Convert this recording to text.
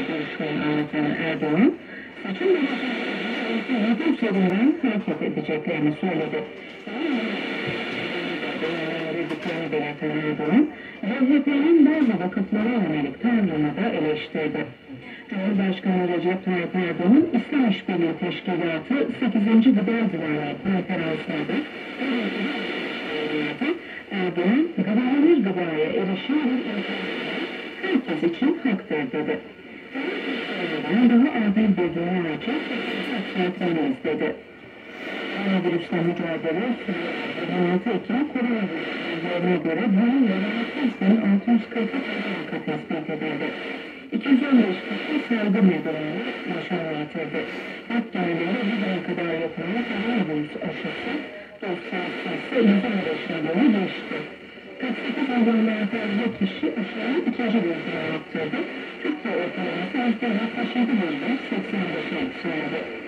görüşmeyi anlatan Erdoğan, seçim yedi üzerinden hareket edeceklerini söyledi. CHP'nin bazı vakıflara yönelik tavrını da eleştirdi. Cumhurbaşkanı Recep Tayyip Erdoğan, İslam İşbirliği Teşkilatı 8. Gıda Güvenliği Konferansı'nda Erdoğan, gıdalanır gıdaya erişim bir imkanı herkes için haktır dedi. Erdoğan daha adil bir dünya için saçmalatmalıyız dedi. Koronavirüsle mücadele 26 Ekim koronavirüslerine göre bu yıl 26.643 vaka tespit edildi. 215 kişi salgın nedeniyle yaşamını yitirdi. İlk döneminde bugüne kadar yapılan koronavirüs aşısı 90 sayısı 115 milyonu geçti. 48 milyondan fazla kişi aşının ikinci dozunu yaptırdı. Türkiye ortalaması %77,85'e yükseldi.